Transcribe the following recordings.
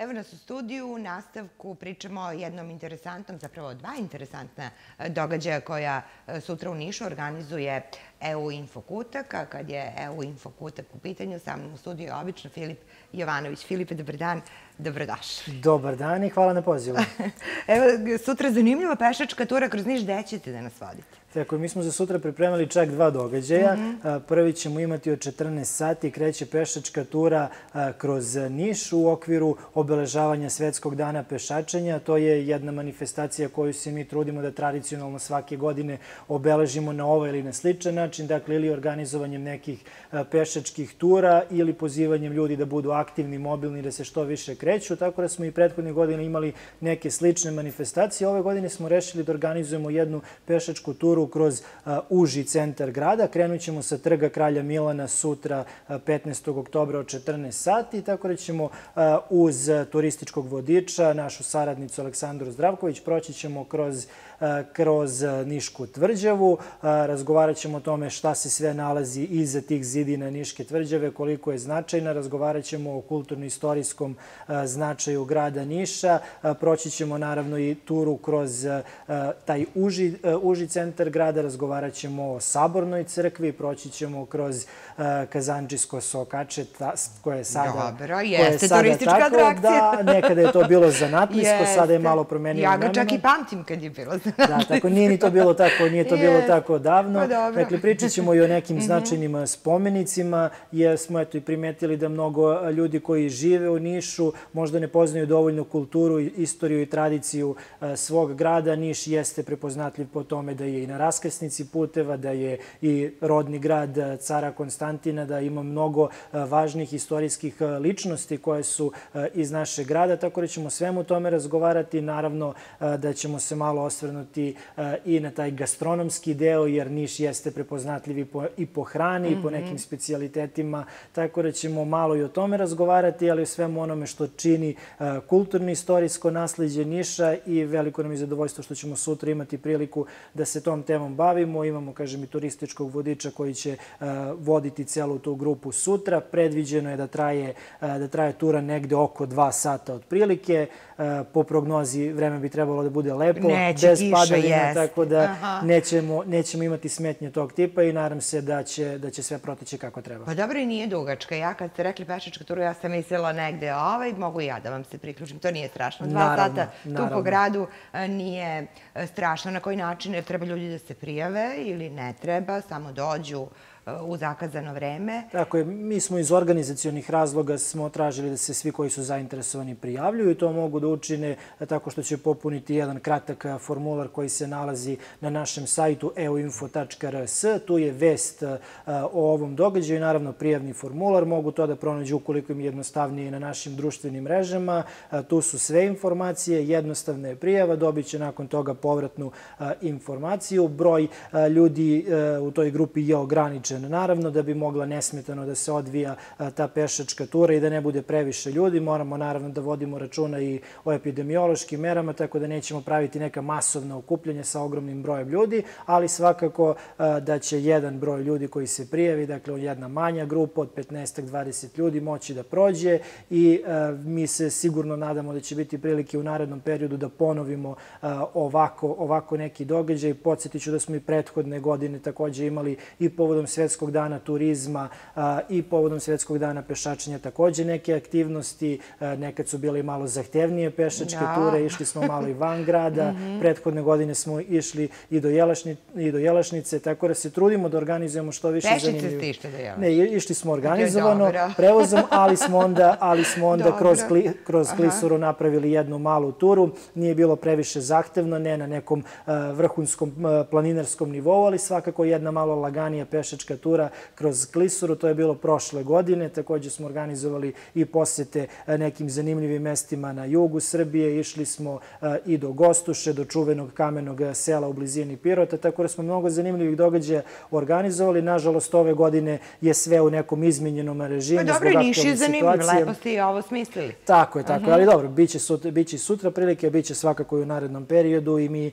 Evo nas u studiju, u nastavku pričamo o jednom interesantnom, zapravo dva interesantna e, događaja koja e, sutra u Nišu organizuje EU Infokutak, a kad je EU Infokutak u pitanju, sam u studiju je obično Filip Jovanović. Filipe, dobar dan, dobrodošli. Dobar dan i hvala na pozivu. Evo, sutra zanimljiva pešačka tura kroz Niš, gde ćete da nas vodite? Tako, mi smo za sutra pripremali čak dva događaja. Mm -hmm. Prvi ćemo imati od 14 sati, kreće pešačka tura kroz Niš u okviru obeležavanja Svetskog dana pešačenja. To je jedna manifestacija koju se mi trudimo da tradicionalno svake godine obeležimo na ovaj ili na sličan način, dakle ili organizovanjem nekih pešačkih tura ili pozivanjem ljudi da budu aktivni, mobilni, da se što više kreću. Tako da smo i prethodne godine imali neke slične manifestacije. Ove godine smo rešili da organizujemo jednu pešačku turu kroz uži centar grada. Krenut ćemo sa trga Kralja Milana sutra 15. oktobra od 14 sati, tako da ćemo uz turističkog vodiča, našu saradnicu Aleksandru Zdravković, proći ćemo kroz kroz Nišku tvrđavu. Razgovarat ćemo o tome šta se sve nalazi iza tih zidina Niške tvrđave, koliko je značajna. Razgovarat ćemo o kulturno-istorijskom značaju grada Niša. Proći ćemo naravno i turu kroz taj uži, uži centar grada. Razgovarat ćemo o Sabornoj crkvi. Proći ćemo kroz Kazanđisko sokače koje je sada... Dobro, jeste turistička atrakcija. Da, nekada je to bilo zanatlijsko, sada je malo promenio Ja ga čak i pamtim kad je bilo Da, tako nije ni to bilo tako, nije to bilo tako davno. Pa dakle, pričat ćemo i o nekim mhm. značajnim spomenicima, jer smo eto i primetili da mnogo ljudi koji žive u Nišu možda ne poznaju dovoljno kulturu, istoriju i tradiciju svog grada. Niš jeste prepoznatljiv po tome da je i na raskrsnici puteva, da je i rodni grad cara Konstantina, da ima mnogo važnih istorijskih ličnosti koje su iz našeg grada, tako da ćemo svemu tome razgovarati. Naravno da ćemo se malo osvrnuti osvrnuti eh, i na taj gastronomski deo, jer Niš jeste prepoznatljiv i po, i po hrani mm -hmm. i po mhm. nekim specijalitetima, tako da ćemo malo i o tome razgovarati, ali o svemu onome što čini eh, kulturno-istorijsko nasledđe Niša i veliko nam je zadovoljstvo što ćemo sutra imati priliku da se tom temom bavimo. Imamo, kažem, i turističkog vodiča koji će eh, voditi celu tu grupu sutra. Predviđeno je da traje, da traje tura negde oko dva sata otprilike. Po prognozi vreme bi trebalo da bude lepo. Neće bez padavina, tako da nećemo, nećemo imati smetnje tog tipa i nadam se da će, da će sve proteći kako treba. Pa dobro i nije dugačka. Ja kad ste rekli pešačka turu, ja sam mislila negde ovaj, mogu ja da vam se priključim. To nije strašno. Dva naravno, sata naravno. tu po gradu e, nije e, strašno. Na koji način? Treba ljudi da se prijave ili ne treba, samo dođu u zakazano vreme. Tako je, mi smo iz organizacijonih razloga smo tražili da se svi koji su zainteresovani prijavljuju i to mogu da učine tako što će popuniti jedan kratak formular koji se nalazi na našem sajtu euinfo.rs. Tu je vest o ovom događaju, naravno prijavni formular. Mogu to da pronađu ukoliko im jednostavnije na našim društvenim mrežama. Tu su sve informacije, jednostavna je prijava, dobit će nakon toga povratnu informaciju. Broj ljudi u toj grupi je ograničen ograničen. Naravno da bi mogla nesmetano da se odvija ta pešačka tura i da ne bude previše ljudi. Moramo naravno da vodimo računa i o epidemiološkim merama, tako da nećemo praviti neka masovna okupljanja sa ogromnim brojem ljudi, ali svakako da će jedan broj ljudi koji se prijavi, dakle jedna manja grupa od 15-20 ljudi moći da prođe i mi se sigurno nadamo da će biti prilike u narednom periodu da ponovimo ovako, ovako neki događaj. Podsjetit ću da smo i prethodne godine takođe imali i povodom sve Svetskog dana turizma i povodom Svetskog dana pešačenja takođe neke aktivnosti. Nekad su bile malo zahtevnije pešačke da. ture, išli smo malo i van grada. Mhm. Prethodne godine smo išli i do, Jelašni, i do Jelašnice, tako da se trudimo da organizujemo što više zanimljivo. Pešice ste išli do Jelašnice? Ne, išli smo organizovano prevozom, ali smo onda, ali smo onda kroz, kli, kroz Klisuru napravili jednu malu turu. Nije bilo previše zahtevno, ne na nekom vrhunskom planinarskom nivou, ali svakako jedna malo laganija pešačka tura kroz Klisuru. To je bilo prošle godine. Takođe smo organizovali i posete e, nekim zanimljivim mestima na jugu Srbije. Išli smo e, i do Gostuše, do čuvenog kamenog sela u blizini Pirota. Tako da smo mnogo zanimljivih događaja organizovali. Nažalost, ove godine je sve u nekom izmenjenom režimu. Pa dobro, Niš je zanimljiv. Lepo ste i ovo smislili. Tako je, tako. Uh -huh. Ali dobro, biće sutra, biće sutra prilike, biće svakako i u narednom periodu i mi e,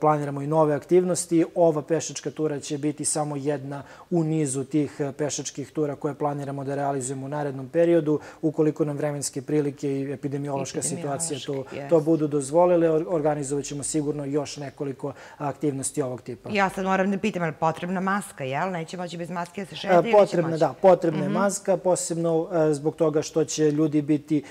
planiramo i nove aktivnosti. Ova pešačka tura će biti samo jedna u u nizu tih pešačkih tura koje planiramo da realizujemo u narednom periodu, ukoliko nam vremenske prilike i epidemiološka situacija to, to budu dozvolile, organizovat ćemo sigurno još nekoliko aktivnosti ovog tipa. Ja sad moram da pitam, ali potrebna maska, jel? Neće moći bez maske da se šeta ili će Potrebna, da, potrebna je mhm. maska, posebno zbog toga što će ljudi biti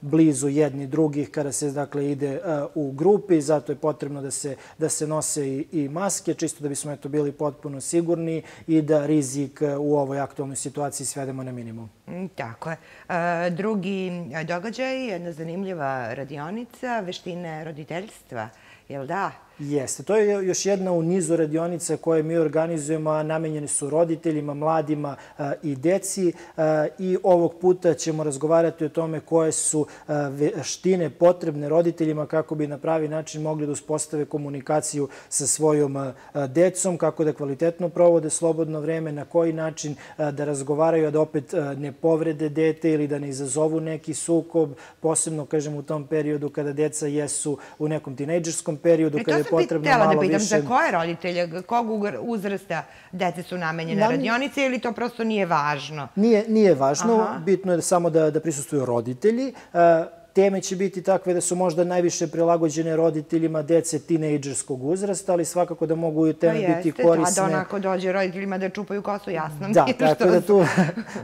blizu jedni drugih kada se dakle ide u grupi, zato je potrebno da se, da se nose i, i maske, čisto da bismo eto bili potpuno sigurni i da rizik u ovoj aktualnoj situaciji svedemo na minimum. Mm, tako je. E, drugi događaj, jedna zanimljiva radionica, veštine roditeljstva, jel da? Jeste. To je još jedna u nizu radionica koje mi organizujemo, a namenjene su roditeljima, mladima i deci. I ovog puta ćemo razgovarati o tome koje su veštine potrebne roditeljima kako bi na pravi način mogli da uspostave komunikaciju sa svojom decom, kako da kvalitetno provode slobodno vreme, na koji način da razgovaraju, a da opet ne povrede dete ili da ne izazovu neki sukob, posebno, kažem, u tom periodu kada deca jesu u nekom tinejdžerskom periodu, kada je potrebno malo da pitam, više... Za koje roditelje, kog uzrasta dece su namenjene Nam... radionice ili to prosto nije važno? Nije, nije važno. Aha. Bitno je samo da, da prisustuju roditelji. Uh, teme će biti takve da su možda najviše prilagođene roditeljima dece tinejdžerskog uzrasta, ali svakako da mogu i teme pa biti korisne. Da, da onako dođe roditeljima da čupaju kosu, jasno Da, tako da, tu,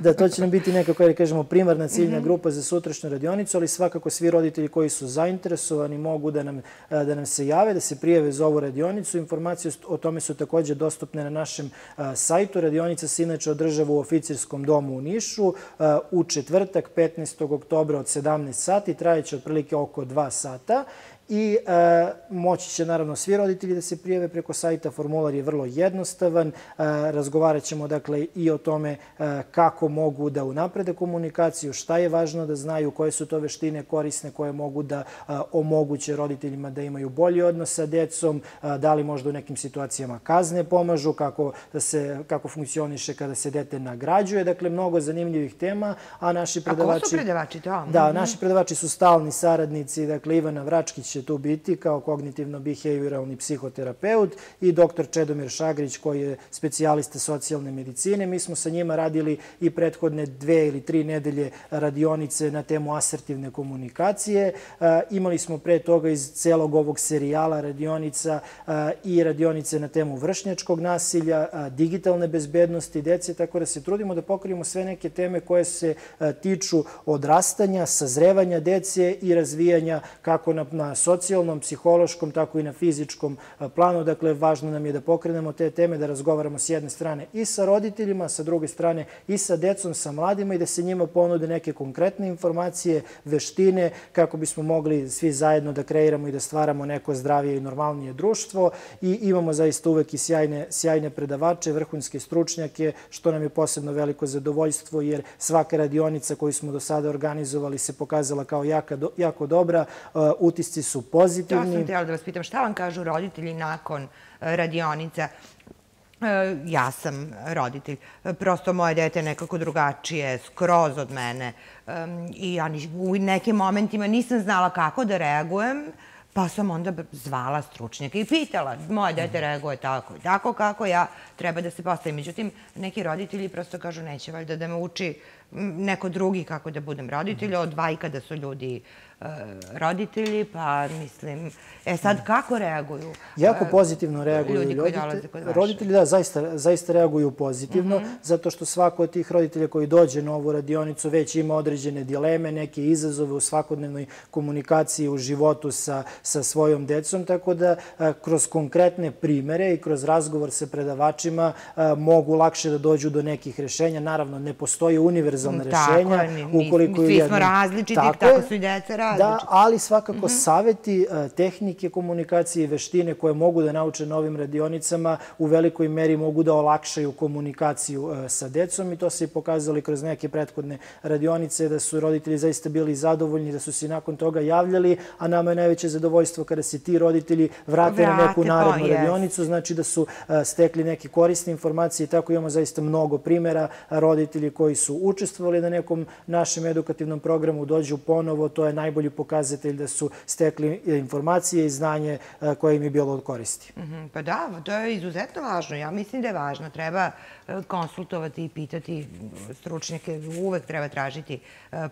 da to će nam biti nekako, da kažemo, primarna ciljna mhm. grupa za sutrašnju radionicu, ali svakako svi roditelji koji su zainteresovani mogu da nam, da nam se jave, da se prijave za ovu radionicu. Informacije o tome su takođe dostupne na našem sajtu. Radionica se inače održava u oficirskom domu u Nišu u četvrtak 15. oktobra od 17 sati trajeće otprilike oko dva sata i e, moći će naravno svi roditelji da se prijave preko sajta. Formular je vrlo jednostavan. E, razgovarat ćemo dakle i o tome e, kako mogu da unaprede komunikaciju, šta je važno da znaju, koje su to veštine korisne koje mogu da e, omoguće roditeljima da imaju bolji odnos sa decom, e, da li možda u nekim situacijama kazne pomažu, kako, da se, kako funkcioniše kada se dete nagrađuje. Dakle, mnogo zanimljivih tema, a naši predavači... A ko su predavači? Da, da naši predavači su stalni saradnici, dakle Ivana Vračkić će tu biti kao kognitivno-behavioralni psihoterapeut i dr. Čedomir Šagrić koji je specijalista socijalne medicine. Mi smo sa njima radili i prethodne dve ili tri nedelje radionice na temu asertivne komunikacije. E, imali smo pre toga iz celog ovog serijala radionica e, i radionice na temu vršnjačkog nasilja, e, digitalne bezbednosti dece, tako da se trudimo da pokrijemo sve neke teme koje se tiču odrastanja, sazrevanja dece i razvijanja kako na, na socijalnom, psihološkom, tako i na fizičkom planu. Dakle, važno nam je da pokrenemo te teme, da razgovaramo s jedne strane i sa roditeljima, sa druge strane i sa decom, sa mladima i da se njima ponude neke konkretne informacije, veštine, kako bismo mogli svi zajedno da kreiramo i da stvaramo neko zdravije i normalnije društvo. I imamo zaista uvek i sjajne, sjajne predavače, vrhunske stručnjake, što nam je posebno veliko zadovoljstvo, jer svaka radionica koju smo do sada organizovali se pokazala kao jaka, jako dobra. Utisci su pozitivni. To sam htjela da vas pitam, šta vam kažu roditelji nakon e, radionica? E, ja sam roditelj. Prosto moje dete nekako drugačije, skroz od mene. I ja u nekim momentima nisam znala kako da reagujem. Pa sam onda zvala stručnjaka i pitala, moje dete reaguje tako i tako kako ja treba da se postavim. Međutim, neki roditelji prosto kažu neće valjda da me uči neko drugi kako da budem roditelj. Od vajka da su ljudi E, roditelji, pa mislim, e sad kako reaguju? Jako e, pozitivno reaguju ljudi koji dolaze kod vaše. Roditelji, da, zaista, zaista reaguju pozitivno, mhm. zato što svako od tih roditelja koji dođe na ovu radionicu već ima određene dileme, neke izazove u svakodnevnoj komunikaciji u životu sa, sa svojom decom, tako da e, kroz konkretne primere i kroz razgovor sa predavačima mogu lakše da dođu do nekih rešenja. Naravno, ne postoji univerzalne rešenja. Tako, ukoliko svi smo različiti, tako, tako su i deca Da, ali svakako mhm. saveti, e, tehnike komunikacije i veštine koje mogu da nauče na ovim radionicama u velikoj meri mogu da olakšaju komunikaciju e, sa decom i to se i pokazali kroz neke prethodne radionice da su roditelji zaista bili zadovoljni, da su se nakon toga javljali, a nama je najveće zadovoljstvo kada se ti roditelji vrate, na neku narednu radionicu, znači da su e, stekli neke korisne informacije i tako imamo zaista mnogo primera roditelji koji su učestvovali prisustvovali na nekom našem edukativnom programu dođu ponovo, to je najbolji pokazatelj da su stekli informacije i znanje koje im je bilo od koristi. Mhm, pa da, to je izuzetno važno. Ja mislim da je važno. Treba konsultovati i pitati stručnjake, uvek treba tražiti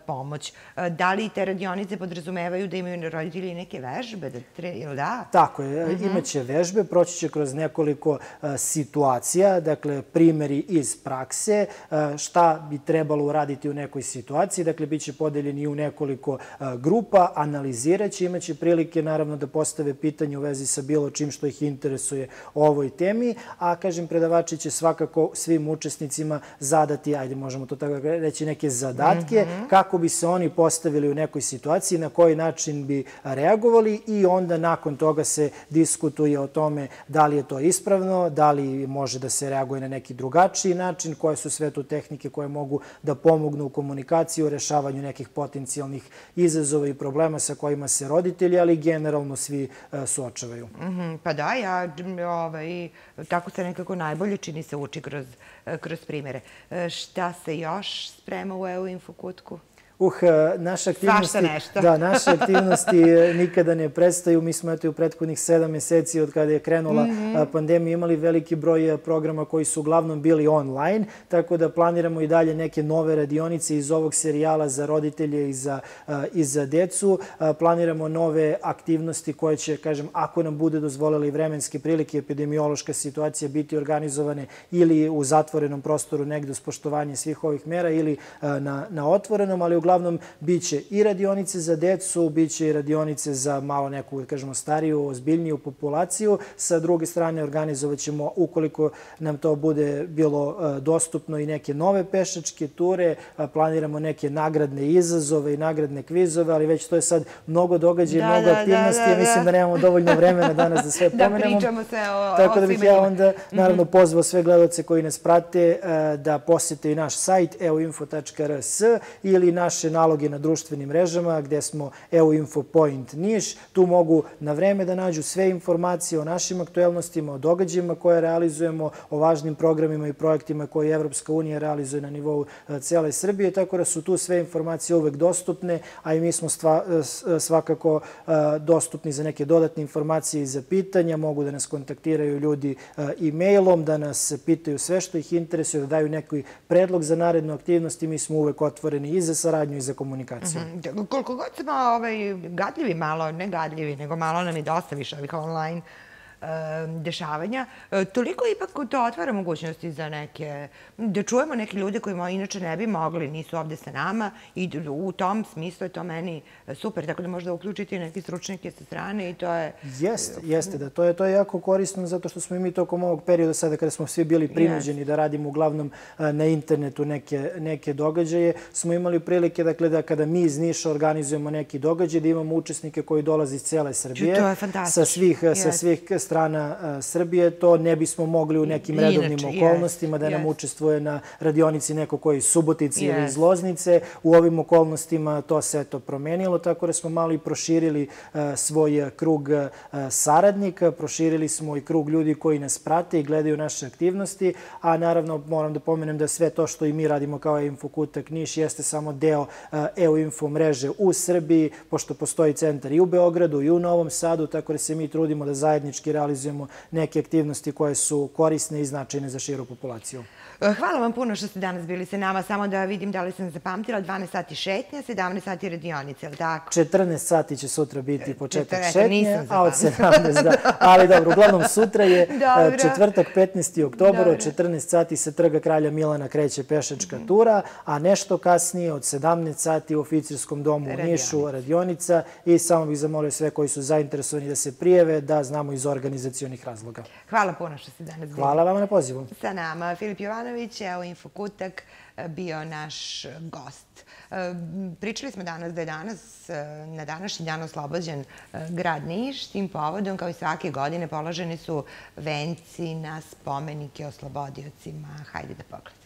pomoć. Da li te radionice podrazumevaju da imaju roditelji neke vežbe? Da tre, da? Tako je, mhm. imaće vežbe, proći će kroz nekoliko situacija, dakle primeri iz prakse, šta bi trebalo uraditi u nekoj situaciji, dakle bit će podeljeni u nekoliko grupa, analizirat će, imaće prilike naravno da postave pitanje u vezi sa bilo čim što ih interesuje o ovoj temi, a kažem predavači će svakako svim učesnicima zadati, ajde možemo to tako reći, neke zadatke, mm -hmm. kako bi se oni postavili u nekoj situaciji, na koji način bi reagovali i onda nakon toga se diskutuje o tome da li je to ispravno, da li može da se reaguje na neki drugačiji način, koje su sve tu tehnike koje mogu da pomognu u komunikaciji, u rešavanju nekih potencijalnih izazova i problema sa kojima se roditelji, ali generalno svi e, suočavaju. -hmm, pa da, ja ovaj, tako se nekako najbolje čini se uči kroz, kroz primere. E, šta se još sprema u EU Infokutku? Uh, naše aktivnosti, da, naše aktivnosti e, nikada ne prestaju. Mi smo eto u prethodnih sedam meseci od kada je krenula mm -hmm. pandemija imali veliki broj programa koji su uglavnom bili online, tako da planiramo i dalje neke nove radionice iz ovog serijala za roditelje i za, i za decu. Planiramo nove aktivnosti koje će, kažem, ako nam bude dozvolili vremenske prilike, epidemiološka situacija biti organizovane ili u zatvorenom prostoru negde uz poštovanje svih ovih mera ili na, na otvorenom, ali uglavnom uglavnom biće i radionice za decu, biće i radionice za malo neku, da kažemo, stariju, ozbiljniju populaciju. Sa druge strane, organizovat ćemo, ukoliko nam to bude bilo e, dostupno, i neke nove pešačke ture, planiramo neke nagradne izazove i nagradne kvizove, ali već to je sad mnogo događaja, da, mnogo da, aktivnosti. Da, da, Mislim da nemamo dovoljno vremena danas da sve pomenemo. Da pričamo se o, Tako da bih ja onda, naravno, mhm. pozvao sve gledalce koji nas prate e, da posete i naš sajt eoinfo.rs ili naš naše naloge na društvenim mrežama gde smo EU Info Point Niš. Tu mogu na vreme da nađu sve informacije o našim aktuelnostima, o događajima koje realizujemo, o važnim programima i projektima koje Evropska unija realizuje na nivou e, cele Srbije, tako da su tu sve informacije uvek dostupne, a i mi smo e, e, svakako dostupni za neke dodatne informacije i za pitanja. Mogu da nas kontaktiraju ljudi e-mailom, da nas pitaju sve što ih interesuje, da daju neki predlog za narednu aktivnost i mi smo uvek otvoreni i za saradnju saradnju i za komunikaciju. -hmm. Koliko god smo ovaj, gadljivi malo, ne gadljivi, nego malo nam je dosta više ovih online dešavanja, e, toliko ipak to otvara mogućnosti za neke, da čujemo neke ljude koji inače ne bi mogli, nisu ovde sa nama i u tom smislu je to meni super, tako da možda uključiti neki stručnike sa strane i to je... Jeste, jeste, da to je, to je jako korisno zato što smo i mi tokom ovog perioda sada kada smo svi bili prinuđeni yes. da radimo uglavnom e, na internetu neke, neke događaje, smo imali prilike dakle, da kada mi iz Niša organizujemo neki događaj, da imamo učesnike koji dolaze iz cele Srbije. To je fantastično. Sa svih, yes. sa svih strana Srbije, to ne bismo mogli u nekim redovnim okolnostima da nam učestvuje na radionici neko koji iz Subotice ili iz Loznice. U ovim okolnostima to se to promenilo, tako da smo malo i proširili svoj krug saradnika, proširili smo i krug ljudi koji nas prate i gledaju naše aktivnosti, a naravno moram da pomenem da sve to što i mi radimo kao Infokutak Niš jeste samo deo EU Info mreže u Srbiji, pošto postoji centar i u Beogradu i u Novom Sadu, tako da se mi trudimo da zajednički realizujemo neke aktivnosti koje su korisne i značajne za širu populaciju. E, hvala vam puno što ste danas bili sa nama. Samo da vidim da li sam zapamtila. 12 sati šetnja, 17 sati radionice, ali tako? 14 sati će sutra biti početak šetnje, a od 17, da. Ali dobro, uglavnom sutra je e, četvrtak 15. oktober, od 14 sati se trga Kralja Milana kreće pešačka mhm. tura, a nešto kasnije od 17 sati u oficirskom domu u Nišu radionica i samo bih zamolio sve koji su zainteresovani da se prijeve, da znamo iz organizacijonih razloga. Hvala puno što ste danas bili. Hvala vam na pozivu. Sa nama Filip Jovanović Jovanović, evo Infokutak, e, bio naš gost. E, pričali smo danas da je danas, e, na današnji dan oslobođen grad Niš. Tim povodom, kao i svake godine, položeni su venci na spomenike oslobodiocima. Hajde da pogledamo.